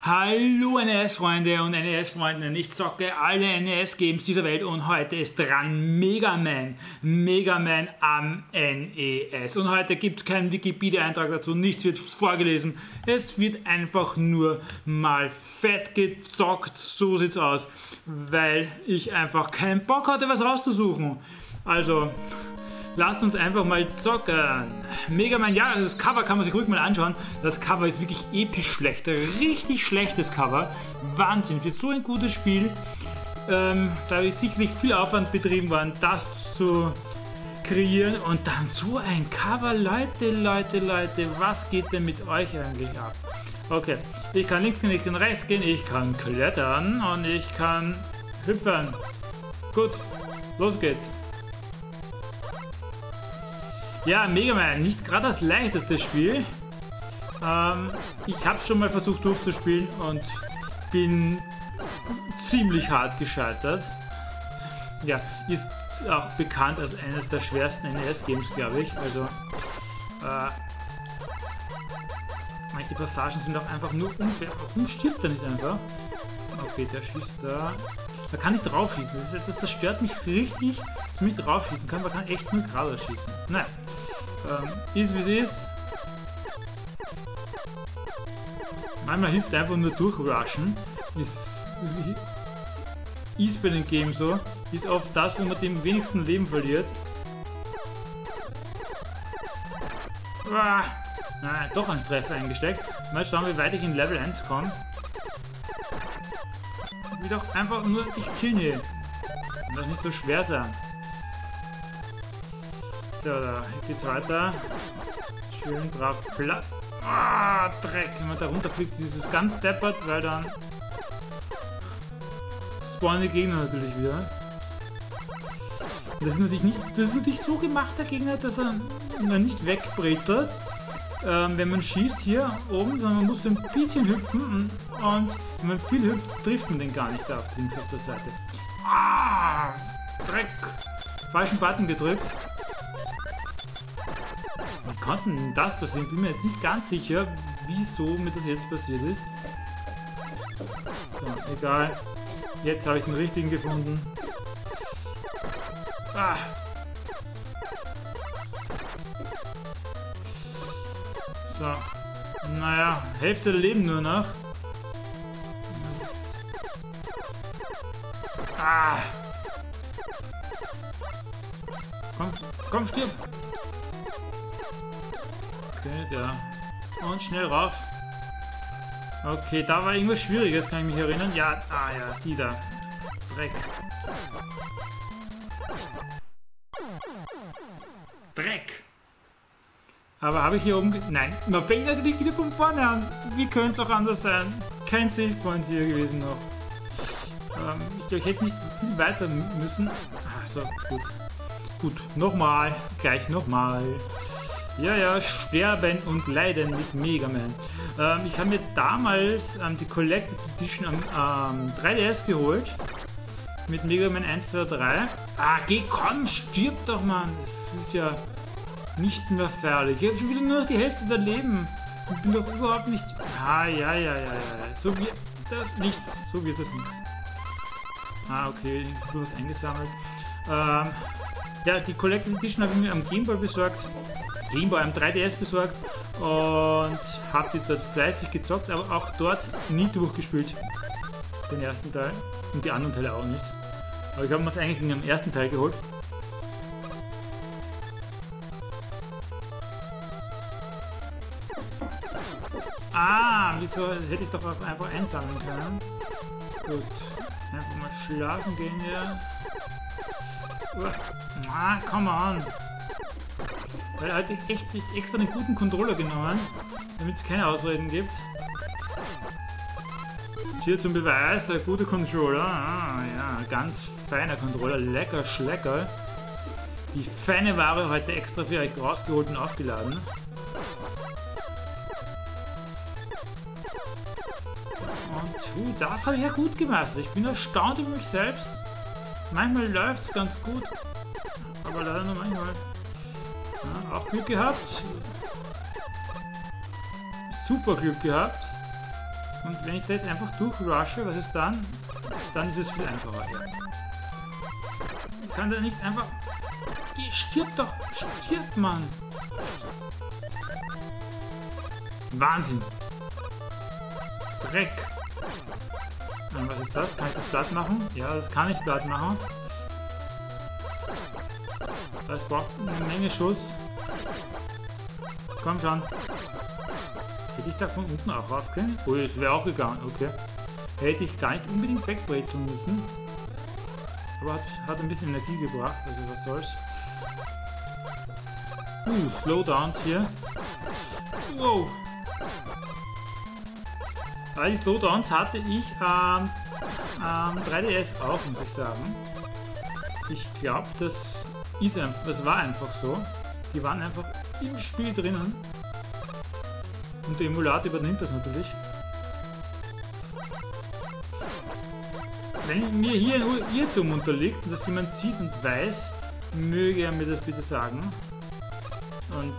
Hallo NES-Freunde und NES-Freundinnen, ich zocke alle NES-Games dieser Welt und heute ist dran Mega Man, Mega Man am NES. Und heute gibt es keinen Wikipedia-Eintrag dazu, nichts wird vorgelesen, es wird einfach nur mal fett gezockt, so sieht's aus, weil ich einfach keinen Bock hatte, was rauszusuchen. Also, lasst uns einfach mal zocken. Mega Man, ja, das Cover kann man sich ruhig mal anschauen. Das Cover ist wirklich episch schlecht. Richtig schlechtes Cover. Wahnsinn, für so ein gutes Spiel. Ähm, da ist sicherlich viel Aufwand betrieben worden, das zu kreieren. Und dann so ein Cover. Leute, Leute, Leute, was geht denn mit euch eigentlich ab? Okay, ich kann links gehen, ich kann rechts gehen, ich kann klettern und ich kann hüpfen. Gut, los geht's. Ja, Mega Man, nicht gerade das leichteste Spiel. Ähm, ich habe schon mal versucht durchzuspielen und bin ziemlich hart gescheitert. Ja, ist auch bekannt als eines der schwersten NES-Games, glaube ich. Also, äh, manche Passagen sind auch einfach nur unfair. Warum stirbt er nicht einfach? Okay, der schießt da. Da kann ich drauf schießen. Das, das, das stört mich richtig, nicht drauf schießen kann. Man kann echt nur gerade schießen. Naja. Ähm, ist wie es ist. Manchmal hilft einfach nur durchrushen. Ist, ist bei den Games so. Ist oft das, wo man dem wenigsten Leben verliert. Ah, doch ein Treffer eingesteckt. Mal schauen, wie weit ich in Level 1 komme. Will doch einfach nur hier. Und das nicht so schwer sein. So, da geht's weiter. Schön brav platt. Ah, Dreck. Wenn man da runterfliegt, ist es ganz deppert, weil dann spawnen die Gegner natürlich wieder. Das ist natürlich nicht, das ist natürlich so gemacht, der Gegner, dass er nicht wegbrezelt, ähm, wenn man schießt hier oben, sondern man muss ein bisschen hüpfen und, und wenn man viel hüpft, trifft man den gar nicht da auf, links auf der Seite. Ah, Dreck. Falschen Button gedrückt konnte denn das passieren? Bin mir jetzt nicht ganz sicher, wieso mir das jetzt passiert ist. So, egal. Jetzt habe ich den richtigen gefunden. Ah. So. Naja, Hälfte Leben nur noch. Ah. Komm, komm, stirb. Okay, der. Und schnell rauf. Okay, da war irgendwas Schwieriges, kann ich mich erinnern. Ja, ah ja, die da. Dreck. Dreck. Aber habe ich hier oben... Nein, man fängt natürlich wieder von vorne an. Wie könnte es auch anders sein? Kein Save Point hier gewesen noch. Ähm, ich, ich hätte nicht viel weiter müssen. Ah, so, gut. Gut, nochmal. Gleich nochmal. Ja, ja, sterben und leiden mit Mega Man. Ähm, ich habe mir damals ähm, die Collected Edition am ähm, 3DS geholt. Mit Mega Man 1, 2, 3. Ah, geh, komm, stirb doch, Mann. Das ist ja nicht mehr fährlich. Ich habe schon wieder nur noch die Hälfte der Leben. Ich bin doch überhaupt nicht... Ah, ja, ja, ja, ja. So wird das nichts. So wird das nichts. Ah, okay, du hast eingesammelt. Ähm, ja, die Collected Edition habe ich mir am Gameboy besorgt. Gameboy am 3DS besorgt und habe die dort fleißig gezockt, aber auch dort nie durchgespielt. Den ersten Teil und die anderen Teile auch nicht. Aber ich habe mir das eigentlich in dem ersten Teil geholt. Ah, wieso hätte ich doch auch einfach einsammeln können? Gut. Einfach mal schlafen gehen hier. Ah, come on. Weil er hat echt, echt extra einen guten Controller genommen, damit es keine Ausreden gibt. Hier zum Beweis, der gute Controller. Ah, ja, ganz feiner Controller, lecker Schlecker. Die feine Ware heute extra für euch rausgeholt und aufgeladen. Und das habe ich ja gut gemacht. Ich bin erstaunt über mich selbst. Manchmal läuft es ganz gut, aber leider nur manchmal. Ja, auch Glück gehabt. Super Glück gehabt. Und wenn ich da jetzt einfach durchrushe, was ist dann? Dann ist es viel einfacher. Ich kann da nicht einfach... Stirb doch! Stirb, Mann! Wahnsinn! Dreck! Und was ist das? Kann ich das platt machen? Ja, das kann ich platt machen. Das braucht eine Menge Schuss. Komm schon. Hätte ich da von unten auch rauf können? Oh, das wäre auch gegangen, okay. Hätte ich gar nicht unbedingt wegbrezeln müssen. Aber hat, hat ein bisschen Energie gebracht, also was soll's. Uh, Slowdowns hier. Wow. All die Slowdowns hatte ich am ähm, 3DS auch, muss ich sagen. Ich glaube, das, das war einfach so. Die waren einfach im Spiel drinnen. Und der Emulator übernimmt das natürlich. Wenn mir hier ein Irrtum unterliegt und das jemand sieht und weiß, möge er mir das bitte sagen. Und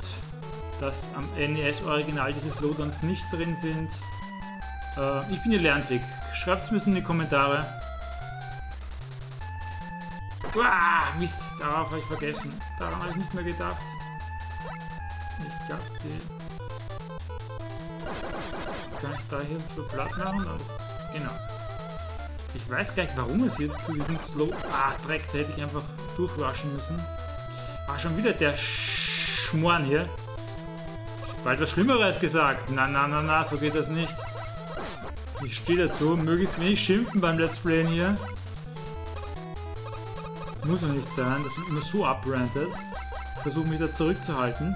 dass am NES-Original diese Slowdowns nicht drin sind. Äh, ich bin ihr Lernweg. Schreibt es mir in die Kommentare. Uah, Mist, darauf habe ich vergessen. Daran habe ich nicht mehr gedacht. Die kann ich da hier so Platz machen? Und, genau. Ich weiß gleich, warum es jetzt zu diesem Slow... Ah, Dreck, da hätte ich einfach durchwaschen müssen. Ah, schon wieder der Schmorn hier. Bald was Schlimmeres gesagt. Na, na, na, na, so geht das nicht. Ich stehe dazu, möglichst wenig schimpfen beim Let's Playen hier. Muss ja nicht sein, das sind immer so abrantet. Versuche mich da zurückzuhalten.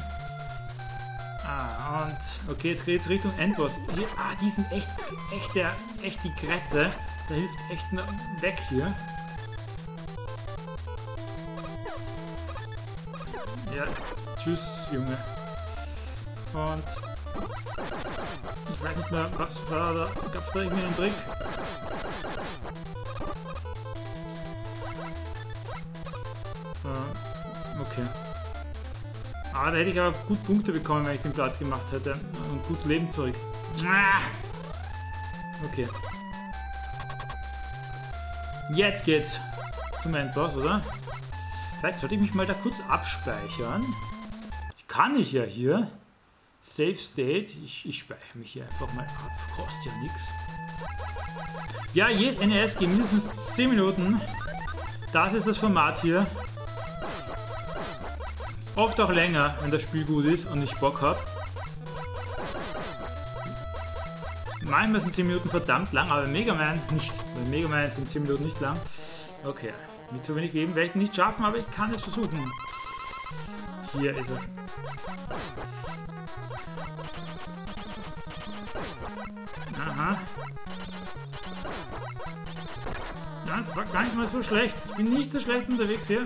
Ah, okay, jetzt geht es Richtung Endboss. Hier, ah, die sind echt, echt, der, echt die Krätze. Da hilft echt weg hier. Ja, tschüss, Junge. Und ich weiß nicht mehr, was war da? Gab es da irgendwie einen Trick? Uh, okay. Ah, da hätte ich aber gut Punkte bekommen, wenn ich den platt gemacht hätte. Und gut Leben zurück. Okay. Jetzt geht's zum Endboss, oder? Vielleicht sollte ich mich mal da kurz abspeichern. Ich kann ich ja hier. Save State. Ich, ich speichere mich hier einfach mal ab. Kostet ja nichts. Ja, jedes NES geht mindestens 10 Minuten. Das ist das Format hier. Oft auch länger, wenn das Spiel gut ist und ich Bock habe. Manchmal sind 10 Minuten verdammt lang, aber Mega Man nicht. Bei Mega Man sind 10 Minuten nicht lang. Okay, mit zu wenig Leben werde ich nicht schaffen, aber ich kann es versuchen. Hier ist er. Aha. Das war gar nicht mal so schlecht. Ich bin nicht so schlecht unterwegs hier.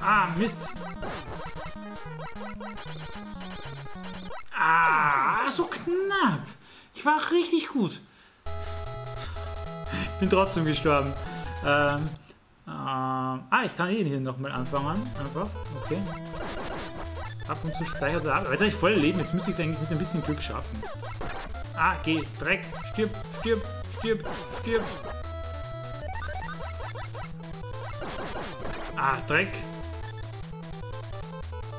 Ah, Mist. Ah, so knapp. Ich war richtig gut. Ich bin trotzdem gestorben. Ähm, ähm, ah, ich kann eh hier nochmal anfangen. Einfach. Okay. Ab und zu speichert er ab. Jetzt habe ich voll Leben. Jetzt müsste ich es eigentlich mit ein bisschen Glück schaffen. Ah, geh. Dreck. Stirb, stirb, stirb, stirb. Ah, Dreck.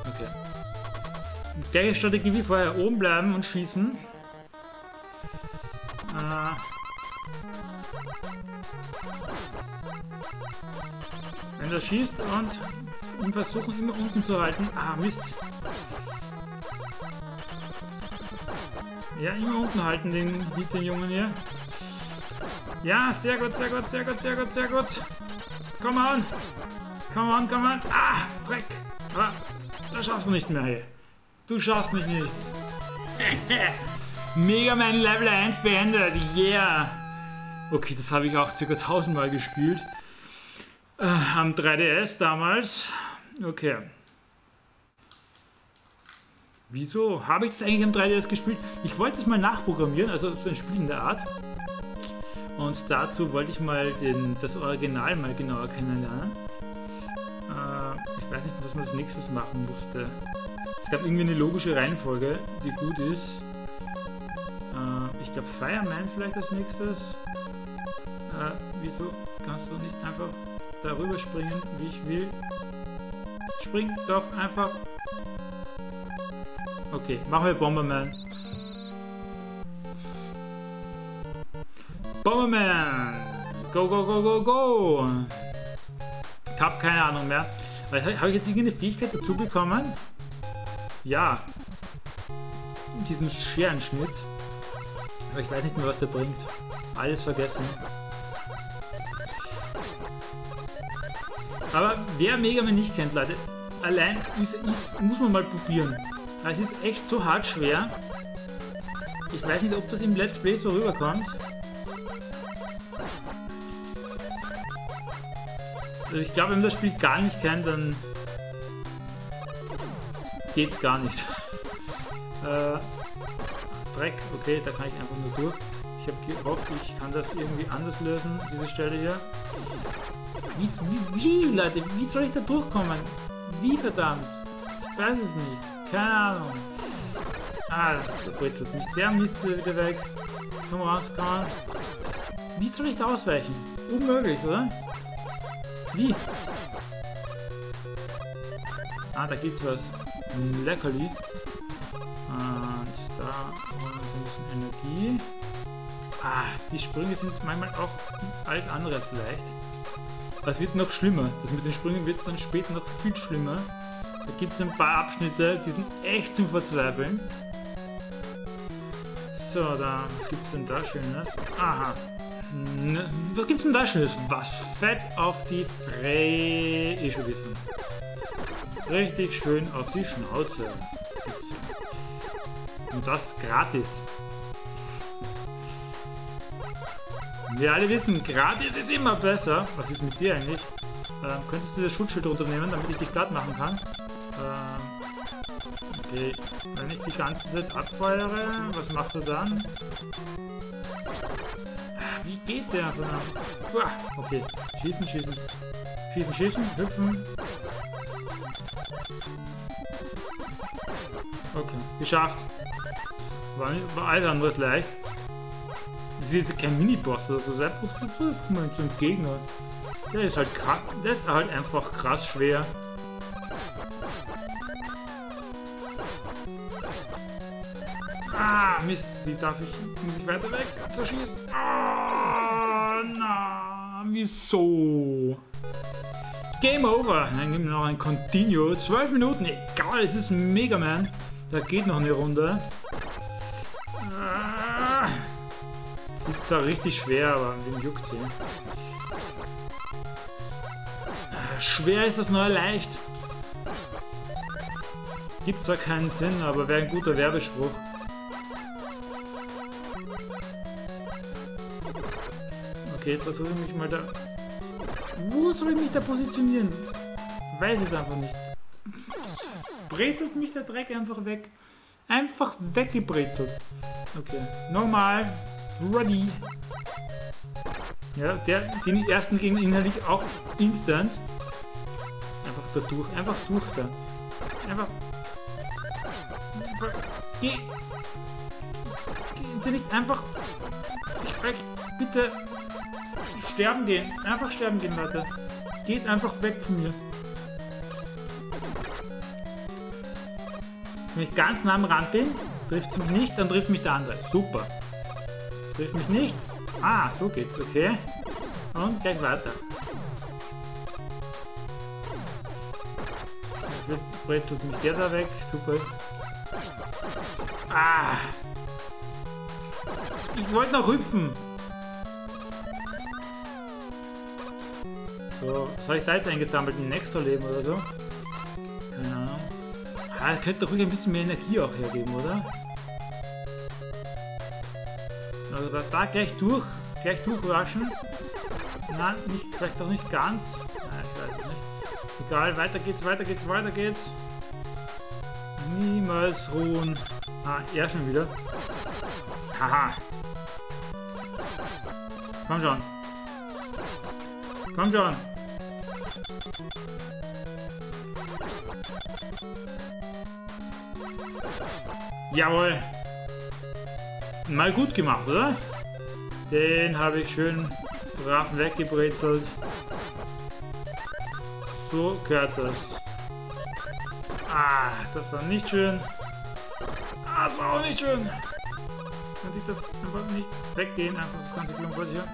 Okay. Gleiche Strategie wie vorher. Oben bleiben und schießen. Äh. Wenn er schießt und, und versuchen immer unten zu halten. Ah, Mist. Ja, immer unten halten den, den Jungen hier. Ja, sehr gut, sehr gut, sehr gut, sehr gut, sehr gut. Komm on. Komm on, komm on. Ah, Dreck. Ah, das schaffst du nicht mehr hier. Du schaffst mich nicht. Mega Man Level 1 beendet. Yeah. Okay, das habe ich auch ca. 1000 Mal gespielt. Äh, am 3DS damals. Okay. Wieso habe ich das eigentlich am 3DS gespielt? Ich wollte es mal nachprogrammieren, also so ein Spiel in der Art. Und dazu wollte ich mal den, das Original mal genauer kennenlernen. Äh, ich weiß nicht, was man als nächstes machen musste. Es gab irgendwie eine logische Reihenfolge, die gut ist. Fireman vielleicht als nächstes. Äh, wieso kannst du nicht einfach darüber springen, wie ich will? Spring doch einfach. Okay, machen wir Bomberman. Bomberman! Go, go, go, go, go! Ich habe keine Ahnung mehr. Habe ich jetzt irgendeine Fähigkeit dazu bekommen? Ja. Diesen Scherenschnitt. Aber ich weiß nicht mehr, was der bringt. Alles vergessen. Aber wer Mega Man nicht kennt, Leute, allein ist, ist, muss man mal probieren. Es ist echt so hart schwer. Ich weiß nicht, ob das im Let's Play so rüberkommt. Also ich glaube, wenn man das Spiel gar nicht kennt, dann geht's gar nicht. äh, Dreck, okay, da kann ich einfach nur durch. Ich habe gehofft, ich kann das irgendwie anders lösen, diese Stelle hier. Wie, wie, wie, Leute, wie soll ich da durchkommen? Wie verdammt? Ich weiß es nicht. Keine Ahnung. Ah, das brezelt mich. Der Mist wieder weg. Komm raus, komm on. Wie soll ich da ausweichen? Unmöglich, oder? Wie? Ah, da gibt's was. Leckerli. Und da haben wir ein bisschen Energie. Ah, die Sprünge sind manchmal auch alles andere vielleicht. Das wird noch schlimmer. Das mit den Sprüngen wird dann später noch viel schlimmer. Da gibt es ein paar Abschnitte, die sind echt zum Verzweifeln. So, da, was gibt es denn da Schönes? Aha, was gibt's denn da Schönes? Was fett auf die Fresse. Ich schon wissen. Richtig schön auf die Schnauze. Und das gratis. Wir alle wissen, gratis ist immer besser. Was ist mit dir eigentlich? Ähm, könntest du das Schutzschild runternehmen, damit ich dich platt machen kann? Ähm, okay, wenn ich die ganze Zeit abfeuere, was machst du dann? Geht der? Okay, schießen, schießen. Schießen, schießen, hüpfen. Okay, geschafft. War, nicht, war alles anderes leicht. Das ist jetzt kein Mini-Boss, das ist einfach so ein Gegner. Der ist halt krass, der ist halt einfach krass schwer. Ah, Mist, die darf ich nicht weiter weg zerschießen. Ah, wieso? Game over. Dann geben wir noch ein Continue. 12 Minuten, egal, es ist Mega Man. Da geht noch eine Runde. Ah, ist zwar richtig schwer, aber wen juckt sie? Ah, schwer ist das neue leicht. Gibt zwar keinen Sinn, aber wäre ein guter Werbespruch. Okay, jetzt versuche ich mich mal da... Wo soll ich mich da positionieren? Weiß es einfach nicht. Brezelt mich der Dreck einfach weg. Einfach weggebrezelt. Okay, normal. Ready. Ja, der, den ersten gegen ihn auch instant. Einfach da durch. Einfach durch da. Einfach. Geh. Gehen Sie nicht einfach. Ich spreche. Bitte sterben gehen. Einfach sterben gehen, Leute. Geht einfach weg von mir. Wenn ich ganz nah am Rand bin, trifft es mich nicht, dann trifft mich der andere. Super. Trifft mich nicht. Ah, so geht's, okay. Und gleich weiter. Brezelt mich der da weg. Super. Ah. Ich wollte noch hüpfen. So, was habe ich da jetzt eingesammelt? Ein Nexo-Leben oder so? Keine Ahnung. Ah, das könnte doch ruhig ein bisschen mehr Energie auch hergeben, oder? Also da, da gleich durch, gleich durchwaschen. Nein, nicht, vielleicht doch nicht ganz. Nein, ich weiß nicht. Egal, weiter geht's, weiter geht's, weiter geht's. Niemals ruhen. Ah, er schon wieder. Haha. Komm schon. Komm schon. Jawohl. mal gut gemacht, oder? Den habe ich schön brav weggebrezelt. So gehört das. Ah, das war nicht schön. Ah, das war auch nicht schön. Kann sich das einfach nicht weggehen. Einfach das ganze Blumenpott hier.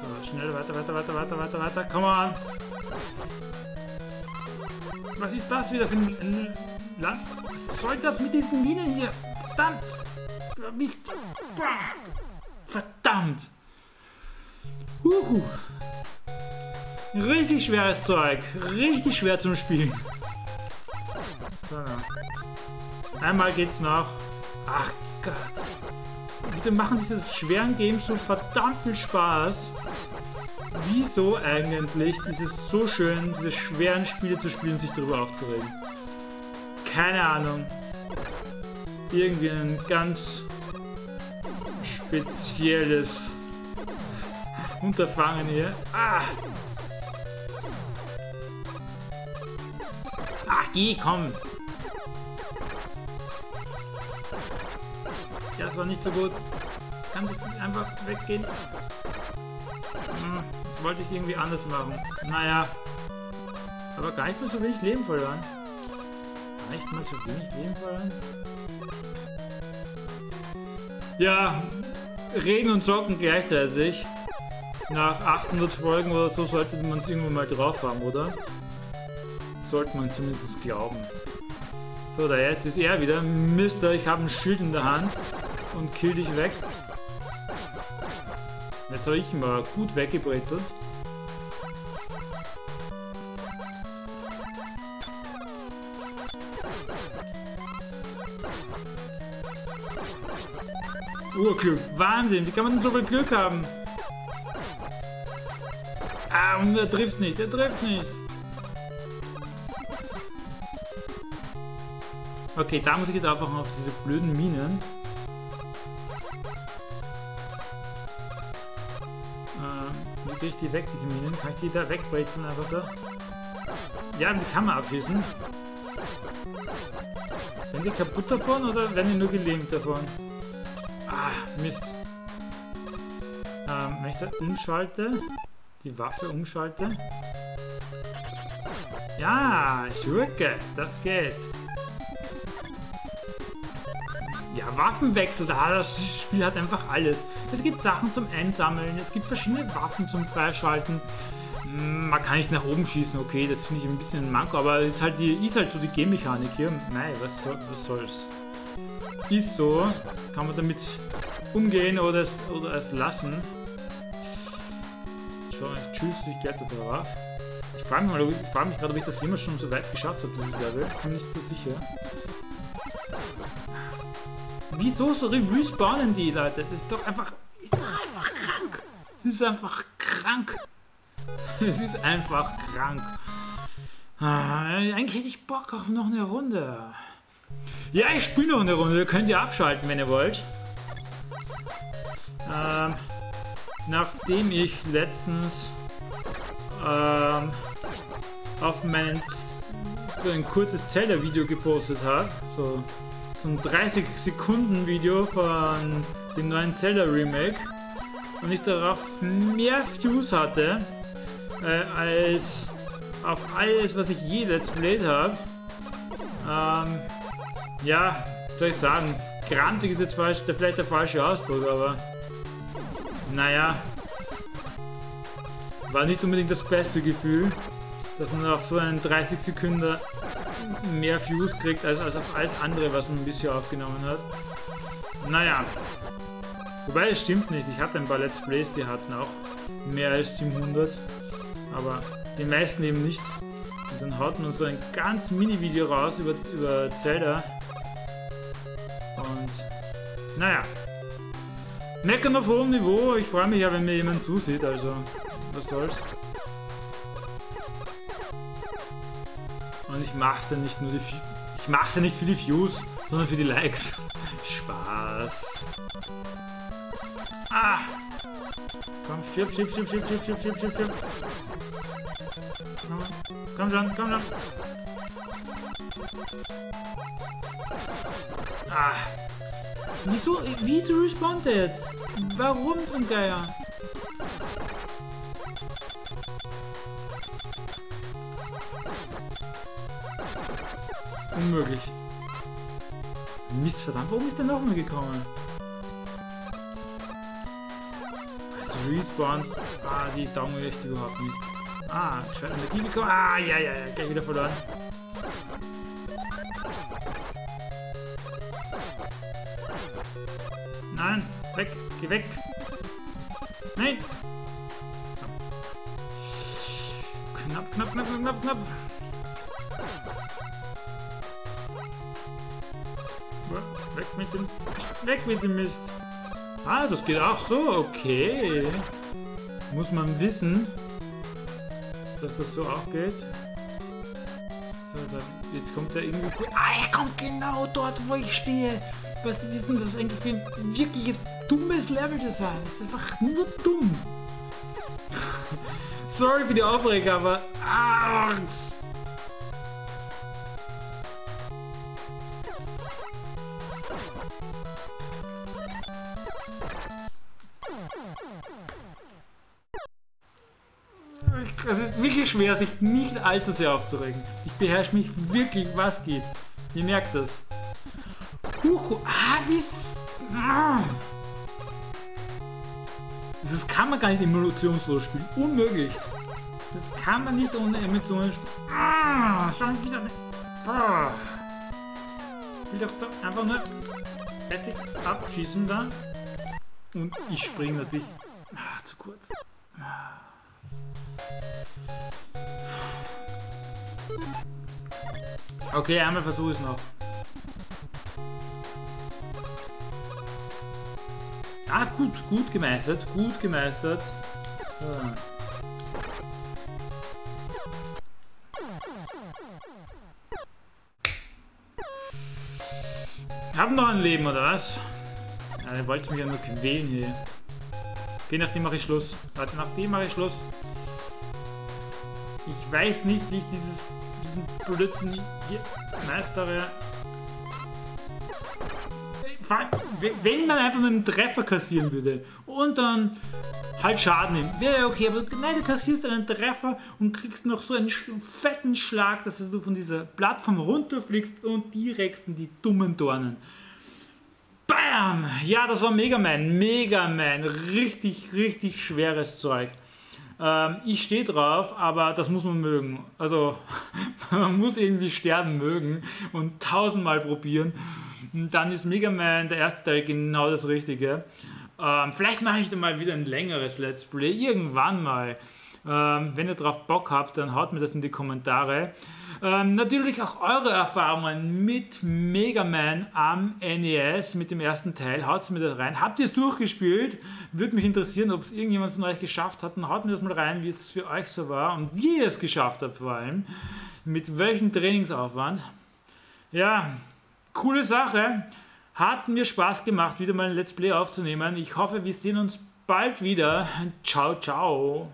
So, schnell weiter, weiter, weiter, weiter, weiter, weiter. Komm mal an. Was ist das wieder für ein Land? Was soll das mit diesen Minen hier? Verdammt! Verdammt! Uhu. Richtig schweres Zeug. Richtig schwer zum Spielen. Einmal geht's noch. Ach Gott. Wieso machen diese schweren Games so verdammt viel Spaß? Wieso eigentlich ist es so schön, diese schweren Spiele zu spielen und sich darüber aufzuregen? Keine Ahnung. Irgendwie ein ganz spezielles Unterfangen hier. Ah! Ach, geh, komm! Das war nicht so gut. Kann das nicht einfach weggehen? Hm, wollte ich irgendwie anders machen. Naja. Aber gar nicht mehr so wenig Leben verloren. Gar nicht mehr so wenig Leben verloren. Ja, reden und zocken gleichzeitig. Nach 800 Folgen oder so sollte man es irgendwann mal drauf haben, oder? Sollte man zumindest glauben. So, da jetzt ist er wieder. Mister, ich habe ein Schild in der Hand und kill dich weg. Jetzt habe ich mal gut weggebrezelt. Urglück. Wahnsinn. Wie kann man denn so viel Glück haben? Ah, und er trifft nicht. Er trifft nicht. Okay, da muss ich jetzt einfach auf diese blöden Minen. Kriege ich die weg, diese Minen? Kann ich die da wegbrezeln einfach da? Ja, die kann man abschießen. Werden die kaputt davon oder werden die nur gelähmt davon? Ah, Mist. Ähm, wenn ich da umschalte, die Waffe umschalte. Ja, Schurke, das geht. Ja, Waffenwechsel, da das Spiel hat einfach alles. Es gibt Sachen zum Einsammeln, es gibt verschiedene Waffen zum Freischalten. Hm, man kann nicht nach oben schießen, okay, das finde ich ein bisschen ein Manko, aber ist halt, die, ist halt so die Game-Mechanik hier. Nein, was, soll, was soll's. Ist so, kann man damit umgehen oder es, oder es lassen. So, tschüss, ich kletter darauf. Ich frage mich, frag mich gerade, ob ich das jemals schon so weit geschafft habe, dieses Level. Ich bin nicht so sicher. Wieso so respawnen die, Leute? Das ist doch einfach... Ist doch einfach krank. Das ist einfach krank. Es ist einfach krank. Ah, eigentlich hätte ich Bock auf noch eine Runde. Ja, ich spiele noch eine Runde. Könnt ihr abschalten, wenn ihr wollt. Ähm, nachdem ich letztens ähm, auf mein so ein kurzes Zelda-Video gepostet habe, so, so ein 30 Sekunden Video von dem neuen Zelda Remake und ich darauf mehr Views hatte äh, als auf alles, was ich je Let's Played habe. Ähm, ja, soll ich sagen, grantig ist jetzt falsch, vielleicht der falsche Ausdruck, aber naja, war nicht unbedingt das beste Gefühl, dass man auf so einen 30 Sekunden mehr Views kriegt, als, als auf alles andere, was man bisher aufgenommen hat. Naja, wobei es stimmt nicht, ich hatte ein paar Let's Plays, die hatten auch mehr als 700, aber die meisten eben nicht. Und dann haut man so ein ganz Mini-Video raus über, über Zelda. Und naja, Meckern auf hohem Niveau. Ich freue mich ja, wenn mir jemand zusieht, also was soll's. Und ich mache nicht nur die ich mache ja nicht für die Views, sondern für die Likes. Spaß. Ah! Komm, stirb, stirb, stirb, stirb, stirb, stirb, stirb, stirb. Komm schon, komm schon. Ah. Wieso, wieso respawnt er? Warum zum Geier? Unmöglich. Mist, verdammt, warum ist der nochmal gekommen? Also Respawns, ah, die mir echt überhaupt nicht. Ah, schwer Energie bekommen. Ah, ja, ja, ja, gleich wieder verloren. Nein, weg, geh weg. Nein. Knapp, knapp, knapp, knapp, knapp. Weg mit dem, weg mit dem Mist. Ah, das geht auch so, okay. Muss man wissen, dass das so auch geht. So, da, jetzt kommt er irgendwie... Ah, er kommt genau dort, wo ich stehe. Was ist denn das eigentlich für ein wirkliches dummes Level-Design? Das ist einfach nur dumm. Sorry für die Aufregung, aber... Ah, ist wirklich schwer, sich nicht allzu sehr aufzuregen. Ich beherrsche mich wirklich, was geht. Ihr merkt das. Huhu, ah, wie's... Ah. Das kann man gar nicht emotionslos spielen. Unmöglich. Das kann man nicht ohne Emotionen spielen. Ah, schon wieder. Ich will doch einfach nur fertig abschießen da. Und ich springe natürlich ah, zu kurz. Ah. Okay, einmal versuche ich es noch. Ah, gut, gut gemeistert, gut gemeistert. Ja. Haben noch ein Leben, oder was? Ja, ihr wollt mich ja nur quälen hier. Okay, nach dem mache ich Schluss. Warte, nach dem mache ich Schluss. Weiß nicht, wie ich dieses, diesen Blödsinn hier meistere. Wenn man einfach einen Treffer kassieren würde und dann halt Schaden nimmt, wäre ja okay, aber nein, du kassierst einen Treffer und kriegst noch so einen fetten Schlag, dass du von dieser Plattform runterfliegst und direkt in die dummen Dornen. Bam! Ja, das war Mega Man. Mega Man. Richtig, richtig schweres Zeug. Ähm, ich stehe drauf, aber das muss man mögen. Also, man muss irgendwie sterben mögen und tausendmal probieren. Und dann ist Mega Man, der erste Teil, genau das Richtige. Ähm, vielleicht mache ich dann mal wieder ein längeres Let's Play. Irgendwann mal. Ähm, wenn ihr drauf Bock habt, dann haut mir das in die Kommentare. Ähm, natürlich auch eure Erfahrungen mit Mega Man am NES, mit dem ersten Teil. Haut mir das rein. Habt ihr es durchgespielt? Würde mich interessieren, ob es irgendjemand von euch geschafft hat. Dann haut mir das mal rein, wie es für euch so war und wie ihr es geschafft habt vor allem. Mit welchem Trainingsaufwand. Ja, coole Sache. Hat mir Spaß gemacht, wieder mal ein Let's Play aufzunehmen. Ich hoffe, wir sehen uns bald wieder. Ciao, ciao.